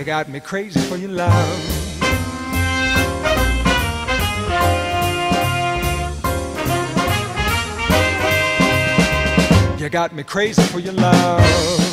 You got me crazy for your love. You got me crazy for your love.